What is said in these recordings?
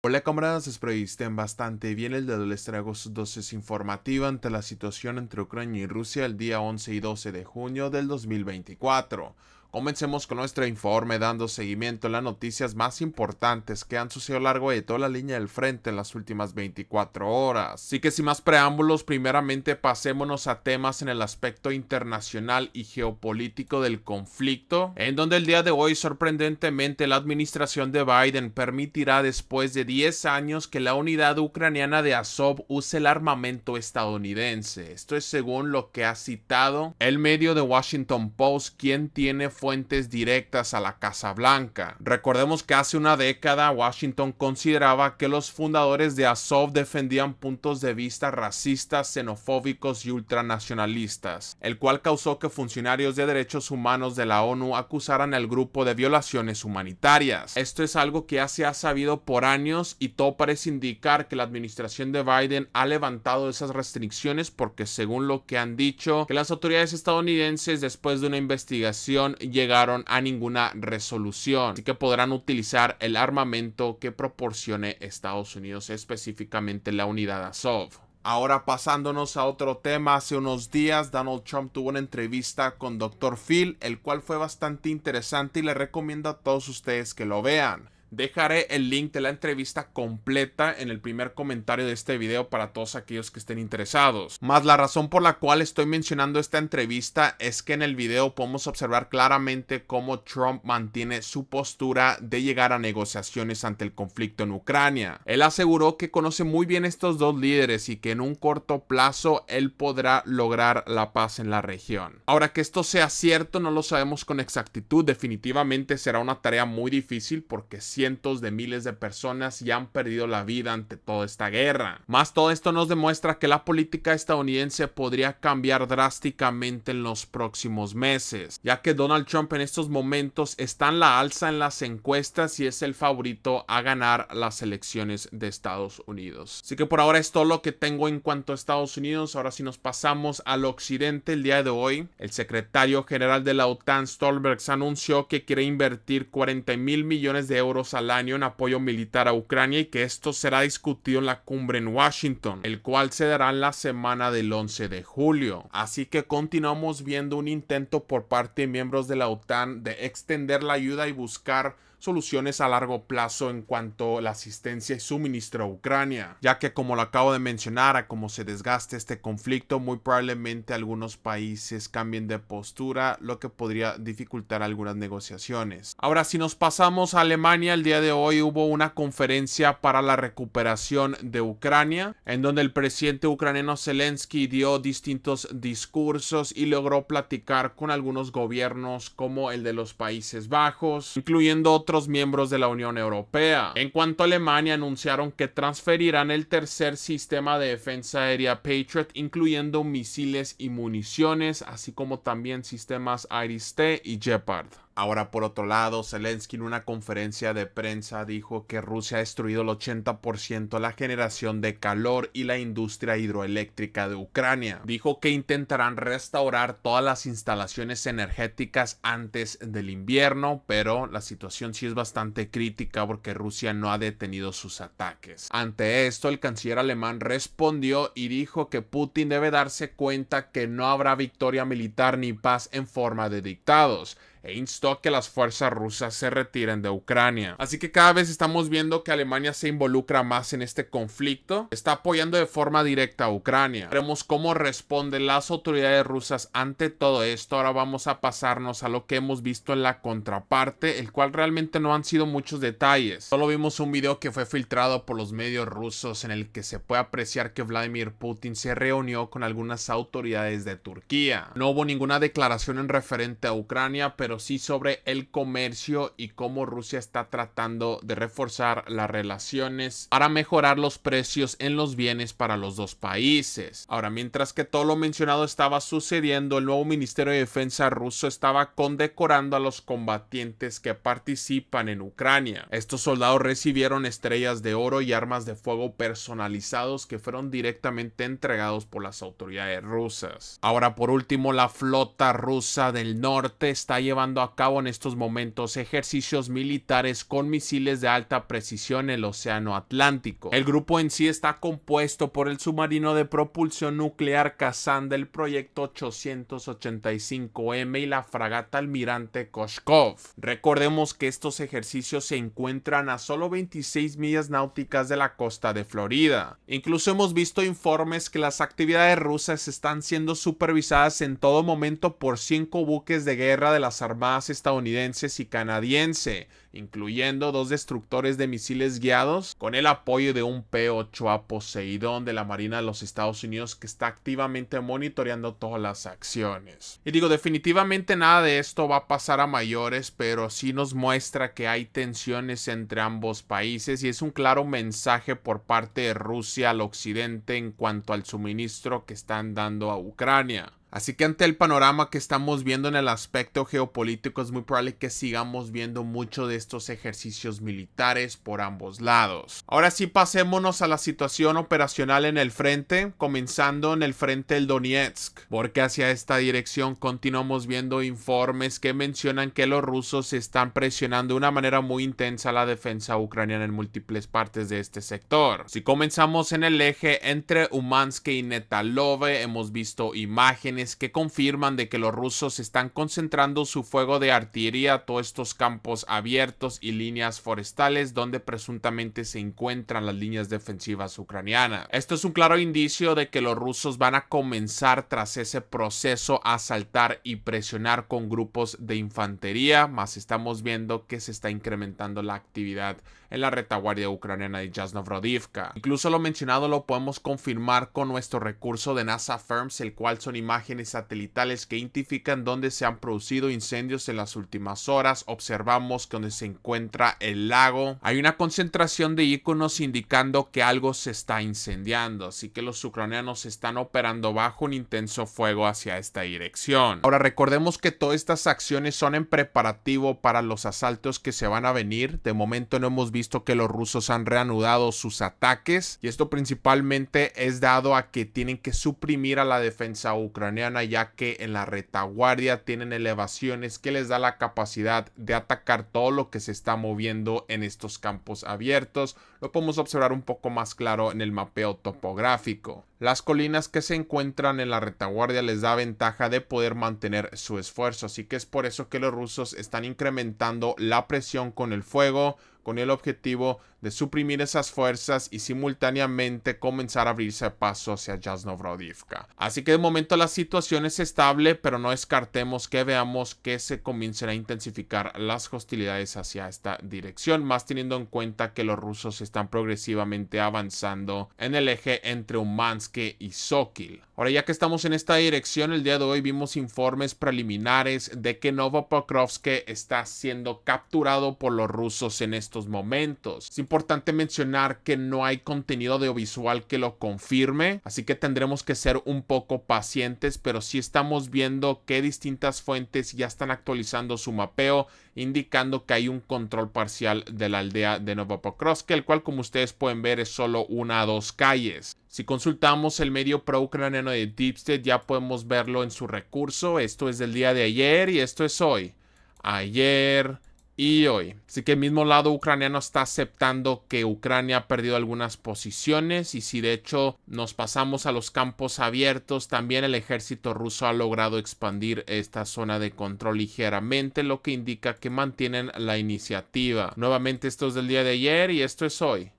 Hola camaradas, espero que estén bastante bien. El dedo les traigo su dosis informativa ante la situación entre Ucrania y Rusia el día 11 y 12 de junio del 2024. Comencemos con nuestro informe dando seguimiento a las noticias más importantes que han sucedido a lo largo de toda la línea del frente en las últimas 24 horas. Así que sin más preámbulos, primeramente pasémonos a temas en el aspecto internacional y geopolítico del conflicto, en donde el día de hoy sorprendentemente la administración de Biden permitirá después de 10 años que la unidad ucraniana de Azov use el armamento estadounidense. Esto es según lo que ha citado el medio de Washington Post, quien tiene fuentes directas a la Casa Blanca. Recordemos que hace una década Washington consideraba que los fundadores de Azov defendían puntos de vista racistas, xenofóbicos y ultranacionalistas, el cual causó que funcionarios de derechos humanos de la ONU acusaran al grupo de violaciones humanitarias. Esto es algo que ya se ha sabido por años y todo parece indicar que la administración de Biden ha levantado esas restricciones porque según lo que han dicho, que las autoridades estadounidenses después de una investigación llegaron a ninguna resolución, así que podrán utilizar el armamento que proporcione Estados Unidos, específicamente la unidad Azov. Ahora pasándonos a otro tema, hace unos días Donald Trump tuvo una entrevista con Dr. Phil, el cual fue bastante interesante y le recomiendo a todos ustedes que lo vean. Dejaré el link de la entrevista completa en el primer comentario de este video para todos aquellos que estén interesados. Más la razón por la cual estoy mencionando esta entrevista es que en el video podemos observar claramente cómo Trump mantiene su postura de llegar a negociaciones ante el conflicto en Ucrania. Él aseguró que conoce muy bien estos dos líderes y que en un corto plazo él podrá lograr la paz en la región. Ahora que esto sea cierto no lo sabemos con exactitud, definitivamente será una tarea muy difícil porque si cientos de miles de personas ya han perdido la vida ante toda esta guerra. Más todo esto nos demuestra que la política estadounidense podría cambiar drásticamente en los próximos meses, ya que Donald Trump en estos momentos está en la alza en las encuestas y es el favorito a ganar las elecciones de Estados Unidos. Así que por ahora es todo lo que tengo en cuanto a Estados Unidos. Ahora si nos pasamos al occidente el día de hoy, el secretario general de la OTAN Stolberg anunció que quiere invertir 40 mil millones de euros al año en apoyo militar a Ucrania y que esto será discutido en la cumbre en Washington, el cual se dará en la semana del 11 de julio. Así que continuamos viendo un intento por parte de miembros de la OTAN de extender la ayuda y buscar soluciones a largo plazo en cuanto a la asistencia y suministro a Ucrania, ya que como lo acabo de mencionar, a cómo se desgaste este conflicto, muy probablemente algunos países cambien de postura, lo que podría dificultar algunas negociaciones. Ahora, si nos pasamos a Alemania, el día de hoy hubo una conferencia para la recuperación de Ucrania, en donde el presidente ucraniano Zelensky dio distintos discursos y logró platicar con algunos gobiernos como el de los Países Bajos, incluyendo otros miembros de la Unión Europea. En cuanto a Alemania, anunciaron que transferirán el tercer sistema de defensa aérea Patriot, incluyendo misiles y municiones, así como también sistemas Iris-T y Gepard. Ahora, por otro lado, Zelensky en una conferencia de prensa dijo que Rusia ha destruido el 80% de la generación de calor y la industria hidroeléctrica de Ucrania. Dijo que intentarán restaurar todas las instalaciones energéticas antes del invierno, pero la situación sí es bastante crítica porque Rusia no ha detenido sus ataques. Ante esto, el canciller alemán respondió y dijo que Putin debe darse cuenta que no habrá victoria militar ni paz en forma de dictados e instó que las fuerzas rusas se retiren de Ucrania. Así que cada vez estamos viendo que Alemania se involucra más en este conflicto, está apoyando de forma directa a Ucrania. Veremos cómo responden las autoridades rusas ante todo esto. Ahora vamos a pasarnos a lo que hemos visto en la contraparte, el cual realmente no han sido muchos detalles. Solo vimos un video que fue filtrado por los medios rusos en el que se puede apreciar que Vladimir Putin se reunió con algunas autoridades de Turquía. No hubo ninguna declaración en referente a Ucrania, pero pero sí sobre el comercio y cómo Rusia está tratando de reforzar las relaciones para mejorar los precios en los bienes para los dos países. Ahora, mientras que todo lo mencionado estaba sucediendo, el nuevo Ministerio de Defensa ruso estaba condecorando a los combatientes que participan en Ucrania. Estos soldados recibieron estrellas de oro y armas de fuego personalizados que fueron directamente entregados por las autoridades rusas. Ahora, por último, la flota rusa del norte está llevando llevando a cabo en estos momentos ejercicios militares con misiles de alta precisión en el Océano Atlántico. El grupo en sí está compuesto por el submarino de propulsión nuclear Kazan del proyecto 885M y la fragata almirante Koshkov. Recordemos que estos ejercicios se encuentran a solo 26 millas náuticas de la costa de Florida. Incluso hemos visto informes que las actividades rusas están siendo supervisadas en todo momento por cinco buques de guerra de las armadas estadounidenses y canadiense, incluyendo dos destructores de misiles guiados, con el apoyo de un P-8A Poseidón de la Marina de los Estados Unidos que está activamente monitoreando todas las acciones. Y digo, definitivamente nada de esto va a pasar a mayores, pero sí nos muestra que hay tensiones entre ambos países y es un claro mensaje por parte de Rusia al occidente en cuanto al suministro que están dando a Ucrania. Así que ante el panorama que estamos viendo en el aspecto geopolítico es muy probable que sigamos viendo mucho de estos ejercicios militares por ambos lados. Ahora sí pasémonos a la situación operacional en el frente, comenzando en el frente del Donetsk, porque hacia esta dirección continuamos viendo informes que mencionan que los rusos están presionando de una manera muy intensa la defensa ucraniana en múltiples partes de este sector. Si comenzamos en el eje entre Umansky y Netalove, hemos visto imágenes que confirman de que los rusos están concentrando su fuego de artillería a todos estos campos abiertos y líneas forestales donde presuntamente se encuentran las líneas defensivas ucranianas. Esto es un claro indicio de que los rusos van a comenzar tras ese proceso a asaltar y presionar con grupos de infantería, más estamos viendo que se está incrementando la actividad en la retaguardia ucraniana de Jasnovrodivka. Incluso lo mencionado lo podemos confirmar con nuestro recurso de NASA Firms, el cual son imágenes satelitales que identifican dónde se han producido incendios en las últimas horas. Observamos que donde se encuentra el lago hay una concentración de iconos indicando que algo se está incendiando, así que los ucranianos están operando bajo un intenso fuego hacia esta dirección. Ahora recordemos que todas estas acciones son en preparativo para los asaltos que se van a venir. De momento no hemos visto que los rusos han reanudado sus ataques y esto principalmente es dado a que tienen que suprimir a la defensa ucraniana ya que en la retaguardia tienen elevaciones que les da la capacidad de atacar todo lo que se está moviendo en estos campos abiertos. Lo podemos observar un poco más claro en el mapeo topográfico. Las colinas que se encuentran en la retaguardia les da ventaja de poder mantener su esfuerzo, así que es por eso que los rusos están incrementando la presión con el fuego, con el objetivo de suprimir esas fuerzas y simultáneamente comenzar a abrirse paso hacia Jasnovrodivka. Así que de momento la situación es estable, pero no descartemos que veamos que se comiencen a intensificar las hostilidades hacia esta dirección, más teniendo en cuenta que los rusos están progresivamente avanzando en el eje entre Umansk y Sokil. Ahora ya que estamos en esta dirección, el día de hoy vimos informes preliminares de que Novopokrovsk está siendo capturado por los rusos en estos momentos importante mencionar que no hay contenido audiovisual que lo confirme, así que tendremos que ser un poco pacientes, pero sí estamos viendo que distintas fuentes ya están actualizando su mapeo, indicando que hay un control parcial de la aldea de Novopokrovsk, el cual como ustedes pueden ver es solo una o dos calles. Si consultamos el medio pro-ucraniano de Deepstate ya podemos verlo en su recurso, esto es del día de ayer y esto es hoy. Ayer, y hoy. Así que el mismo lado ucraniano está aceptando que Ucrania ha perdido algunas posiciones y si de hecho nos pasamos a los campos abiertos, también el ejército ruso ha logrado expandir esta zona de control ligeramente, lo que indica que mantienen la iniciativa. Nuevamente esto es del día de ayer y esto es hoy.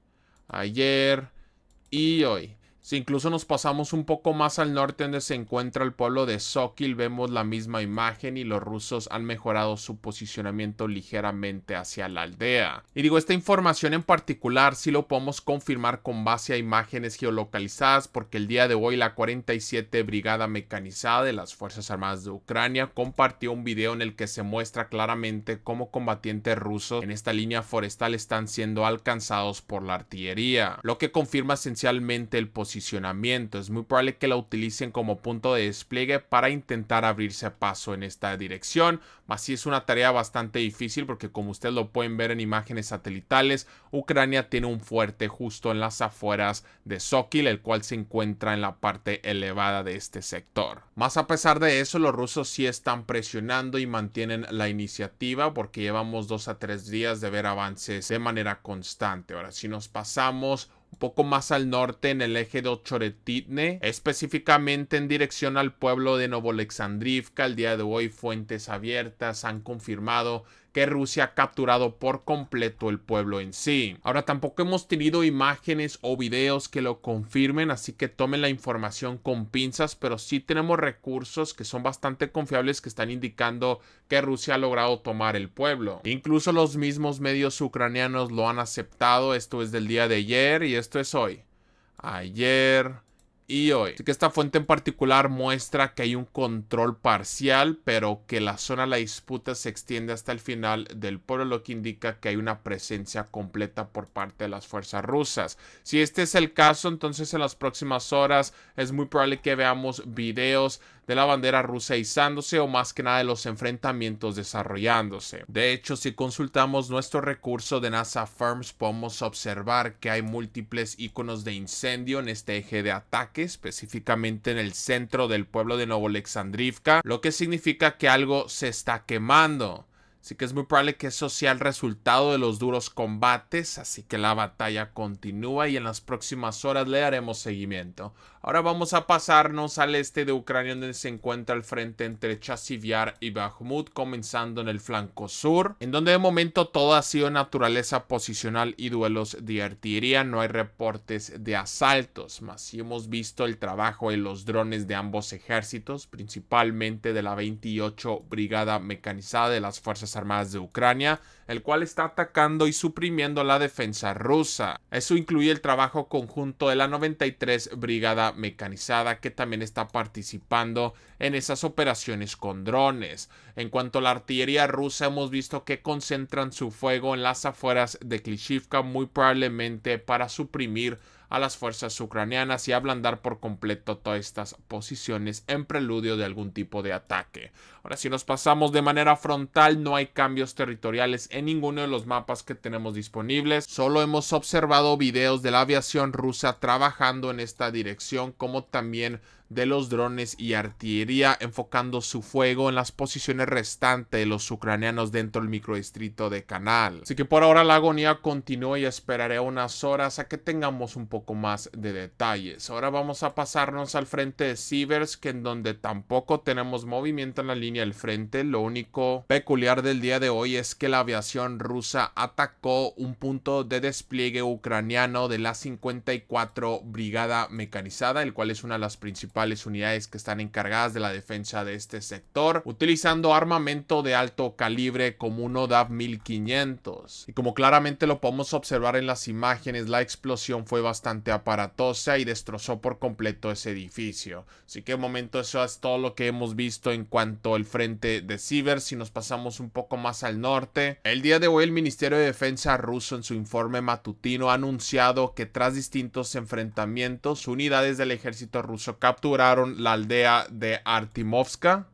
Ayer y hoy. Si incluso nos pasamos un poco más al norte donde se encuentra el pueblo de Sokil, vemos la misma imagen y los rusos han mejorado su posicionamiento ligeramente hacia la aldea. Y digo, esta información en particular sí lo podemos confirmar con base a imágenes geolocalizadas porque el día de hoy la 47 Brigada Mecanizada de las Fuerzas Armadas de Ucrania compartió un video en el que se muestra claramente cómo combatientes rusos en esta línea forestal están siendo alcanzados por la artillería, lo que confirma esencialmente el posicionamiento Es muy probable que la utilicen como punto de despliegue para intentar abrirse paso en esta dirección. Así es una tarea bastante difícil porque como ustedes lo pueden ver en imágenes satelitales, Ucrania tiene un fuerte justo en las afueras de Sokil, el cual se encuentra en la parte elevada de este sector. Más a pesar de eso, los rusos sí están presionando y mantienen la iniciativa porque llevamos dos a tres días de ver avances de manera constante. Ahora, si nos pasamos un poco más al norte en el eje de Ochoretitne, específicamente en dirección al pueblo de Novolexandrivka. El día de hoy fuentes abiertas han confirmado que Rusia ha capturado por completo el pueblo en sí. Ahora tampoco hemos tenido imágenes o videos que lo confirmen, así que tomen la información con pinzas, pero sí tenemos recursos que son bastante confiables que están indicando que Rusia ha logrado tomar el pueblo. Incluso los mismos medios ucranianos lo han aceptado, esto es del día de ayer y esto es hoy. Ayer, y hoy. Así que esta fuente en particular muestra que hay un control parcial, pero que la zona de la disputa se extiende hasta el final del pueblo, lo que indica que hay una presencia completa por parte de las fuerzas rusas. Si este es el caso, entonces en las próximas horas es muy probable que veamos videos de la bandera rusa izándose o más que nada de los enfrentamientos desarrollándose. De hecho, si consultamos nuestro recurso de NASA Firms, podemos observar que hay múltiples iconos de incendio en este eje de ataque, específicamente en el centro del pueblo de Novolexandrivka, lo que significa que algo se está quemando. Así que es muy probable que eso sea el resultado de los duros combates, así que la batalla continúa y en las próximas horas le daremos seguimiento. Ahora vamos a pasarnos al este de Ucrania donde se encuentra el frente entre Chasivyar y Bakhmut, comenzando en el flanco sur, en donde de momento todo ha sido naturaleza posicional y duelos de artillería, no hay reportes de asaltos, más si hemos visto el trabajo de los drones de ambos ejércitos, principalmente de la 28 Brigada Mecanizada de las Fuerzas Armadas de Ucrania, el cual está atacando y suprimiendo la defensa rusa. Eso incluye el trabajo conjunto de la 93 Brigada Mecanizada que también está participando en esas operaciones con drones. En cuanto a la artillería rusa, hemos visto que concentran su fuego en las afueras de Klishivka muy probablemente para suprimir a las fuerzas ucranianas y ablandar por completo todas estas posiciones en preludio de algún tipo de ataque. Ahora, si nos pasamos de manera frontal, no hay cambios territoriales en ninguno de los mapas que tenemos disponibles. Solo hemos observado videos de la aviación rusa trabajando en esta dirección, como también de los drones y artillería enfocando su fuego en las posiciones restantes de los ucranianos dentro del microdistrito de Canal. Así que por ahora la agonía continúa y esperaré unas horas a que tengamos un poco más de detalles. Ahora vamos a pasarnos al frente de Siversk en donde tampoco tenemos movimiento en la línea del frente. Lo único peculiar del día de hoy es que la aviación rusa atacó un punto de despliegue ucraniano de la 54 Brigada Mecanizada, el cual es una de las principales unidades que están encargadas de la defensa de este sector, utilizando armamento de alto calibre como un ODAV 1500. Y como claramente lo podemos observar en las imágenes, la explosión fue bastante aparatosa y destrozó por completo ese edificio. Así que de momento eso es todo lo que hemos visto en cuanto al frente de Ciber. Si nos pasamos un poco más al norte, el día de hoy el Ministerio de Defensa ruso en su informe matutino ha anunciado que tras distintos enfrentamientos, unidades del ejército ruso capturaron la aldea de Artimovska,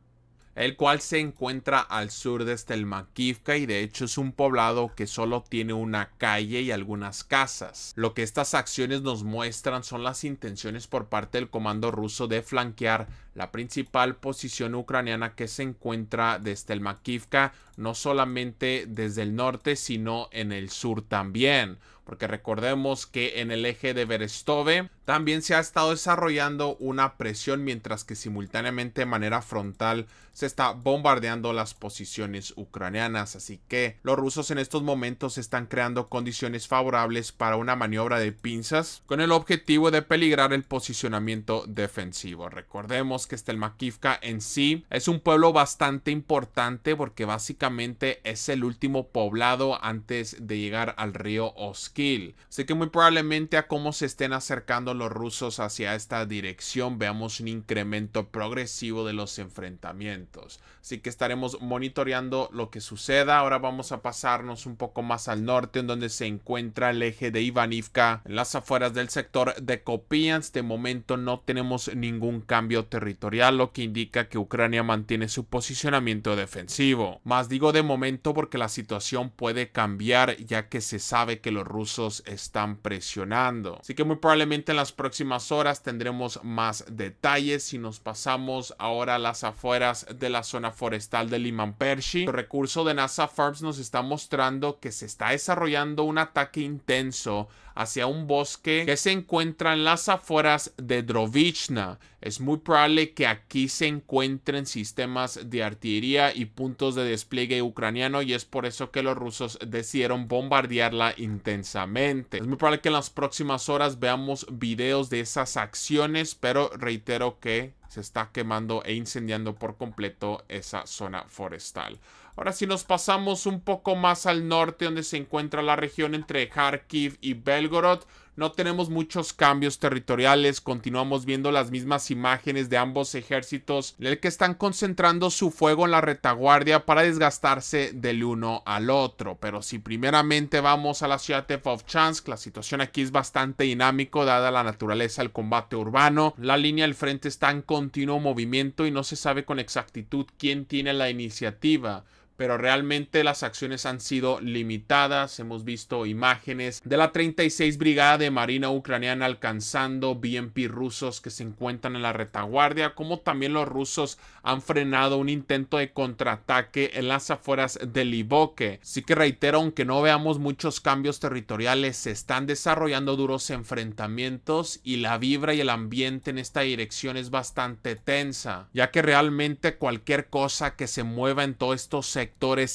el cual se encuentra al sur de Stelmakivka y de hecho es un poblado que solo tiene una calle y algunas casas. Lo que estas acciones nos muestran son las intenciones por parte del comando ruso de flanquear la principal posición ucraniana que se encuentra de Stelmakivka, no solamente desde el norte, sino en el sur también. Porque recordemos que en el eje de Berestove también se ha estado desarrollando una presión mientras que simultáneamente de manera frontal se está bombardeando las posiciones ucranianas. Así que los rusos en estos momentos están creando condiciones favorables para una maniobra de pinzas con el objetivo de peligrar el posicionamiento defensivo. Recordemos vemos que Stelmakivka en sí es un pueblo bastante importante porque básicamente es el último poblado antes de llegar al río Oskil. Así que muy probablemente a cómo se estén acercando los rusos hacia esta dirección veamos un incremento progresivo de los enfrentamientos. Así que estaremos monitoreando lo que suceda. Ahora vamos a pasarnos un poco más al norte en donde se encuentra el eje de Ivanivka en las afueras del sector de Kopiansk. De momento no tenemos ningún cambio territorial, lo que indica que Ucrania mantiene su posicionamiento defensivo. Más digo de momento porque la situación puede cambiar ya que se sabe que los rusos están presionando. Así que muy probablemente en las próximas horas tendremos más detalles si nos pasamos ahora a las afueras de la zona forestal de Liman Pershi. El recurso de NASA Farms nos está mostrando que se está desarrollando un ataque intenso hacia un bosque que se encuentra en las afueras de Drovichna. Es muy probable que aquí se encuentren sistemas de artillería y puntos de despliegue ucraniano y es por eso que los rusos decidieron bombardearla intensamente. Es muy probable que en las próximas horas veamos videos de esas acciones, pero reitero que se está quemando e incendiando por completo esa zona forestal. Ahora si nos pasamos un poco más al norte donde se encuentra la región entre Kharkiv y Belgorod, no tenemos muchos cambios territoriales, continuamos viendo las mismas imágenes de ambos ejércitos en el que están concentrando su fuego en la retaguardia para desgastarse del uno al otro. Pero si primeramente vamos a la ciudad de Vovchansk, la situación aquí es bastante dinámico dada la naturaleza del combate urbano. La línea del frente está en continuo movimiento y no se sabe con exactitud quién tiene la iniciativa pero realmente las acciones han sido limitadas. Hemos visto imágenes de la 36 Brigada de Marina Ucraniana alcanzando BMP rusos que se encuentran en la retaguardia, como también los rusos han frenado un intento de contraataque en las afueras de Liboke. Así que reitero, aunque no veamos muchos cambios territoriales, se están desarrollando duros enfrentamientos y la vibra y el ambiente en esta dirección es bastante tensa, ya que realmente cualquier cosa que se mueva en todos estos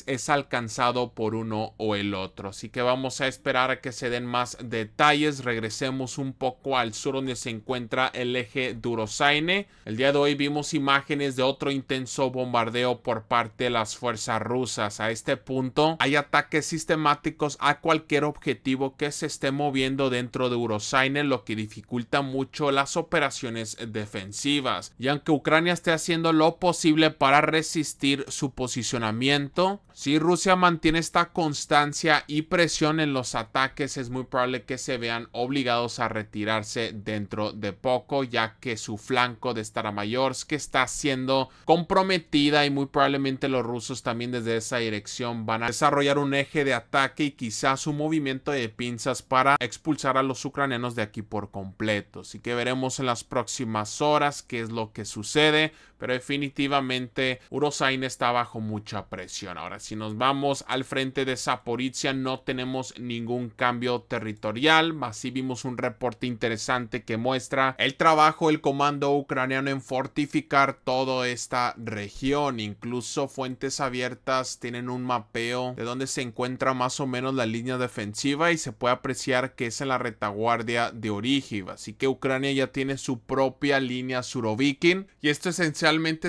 es alcanzado por uno o el otro. Así que vamos a esperar a que se den más detalles. Regresemos un poco al sur donde se encuentra el eje Durosaine. El día de hoy vimos imágenes de otro intenso bombardeo por parte de las fuerzas rusas. A este punto hay ataques sistemáticos a cualquier objetivo que se esté moviendo dentro de Urosaine, lo que dificulta mucho las operaciones defensivas. Y aunque Ucrania esté haciendo lo posible para resistir su posicionamiento, si Rusia mantiene esta constancia y presión en los ataques, es muy probable que se vean obligados a retirarse dentro de poco, ya que su flanco de Staramayorsk está siendo comprometida y muy probablemente los rusos también desde esa dirección van a desarrollar un eje de ataque y quizás un movimiento de pinzas para expulsar a los ucranianos de aquí por completo. Así que veremos en las próximas horas qué es lo que sucede pero definitivamente Urosain está bajo mucha presión. Ahora, si nos vamos al frente de Zaporizhia, no tenemos ningún cambio territorial, más si vimos un reporte interesante que muestra el trabajo del comando ucraniano en fortificar toda esta región. Incluso fuentes abiertas tienen un mapeo de donde se encuentra más o menos la línea defensiva y se puede apreciar que es en la retaguardia de Origiv. Así que Ucrania ya tiene su propia línea Surovikin y esto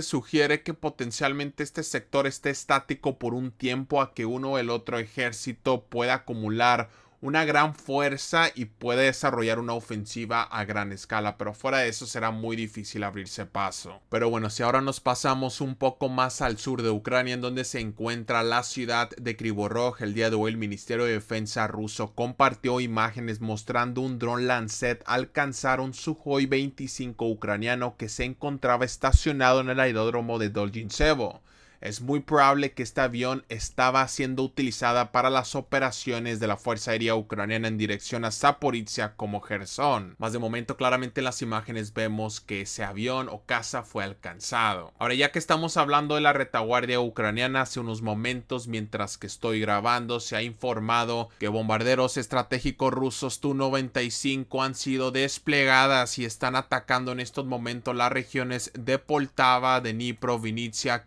sugiere que potencialmente este sector esté estático por un tiempo a que uno o el otro ejército pueda acumular una gran fuerza y puede desarrollar una ofensiva a gran escala, pero fuera de eso será muy difícil abrirse paso. Pero bueno, si ahora nos pasamos un poco más al sur de Ucrania, en donde se encuentra la ciudad de Krivorog, el día de hoy el Ministerio de Defensa ruso compartió imágenes mostrando un dron Lancet alcanzar un Sukhoi 25 ucraniano que se encontraba estacionado en el aeródromo de Dolginsevo es muy probable que este avión estaba siendo utilizada para las operaciones de la Fuerza Aérea Ucraniana en dirección a Zaporizhia como Gerson. Más de momento claramente en las imágenes vemos que ese avión o casa fue alcanzado. Ahora ya que estamos hablando de la retaguardia ucraniana hace unos momentos mientras que estoy grabando se ha informado que bombarderos estratégicos rusos Tu-95 han sido desplegadas y están atacando en estos momentos las regiones de Poltava, de Dnipro,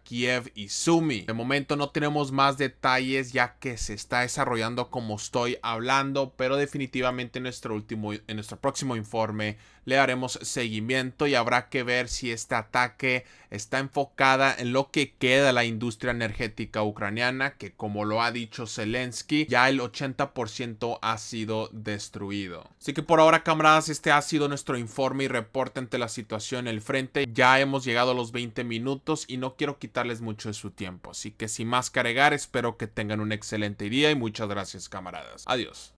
Kiev y Izumi. De momento no tenemos más detalles ya que se está desarrollando como estoy hablando, pero definitivamente en nuestro último en nuestro próximo informe le haremos seguimiento y habrá que ver si este ataque está enfocada en lo que queda la industria energética ucraniana, que como lo ha dicho Zelensky, ya el 80% ha sido destruido. Así que por ahora, camaradas, este ha sido nuestro informe y reporte ante la situación en el frente. Ya hemos llegado a los 20 minutos y no quiero quitarles mucho de su tiempo. Así que sin más cargar, espero que tengan un excelente día y muchas gracias, camaradas. Adiós.